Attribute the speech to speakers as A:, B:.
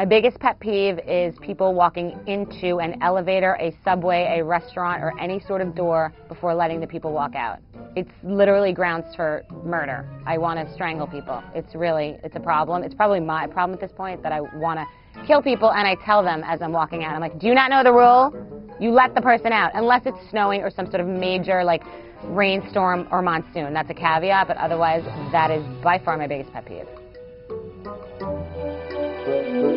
A: My biggest pet peeve is people walking into an elevator, a subway, a restaurant, or any sort of door before letting the people walk out. It's literally grounds for murder. I want to strangle people. It's really, it's a problem. It's probably my problem at this point that I want to kill people and I tell them as I'm walking out. I'm like, do you not know the rule? You let the person out unless it's snowing or some sort of major like rainstorm or monsoon. That's a caveat, but otherwise that is by far my biggest pet peeve. Thank you.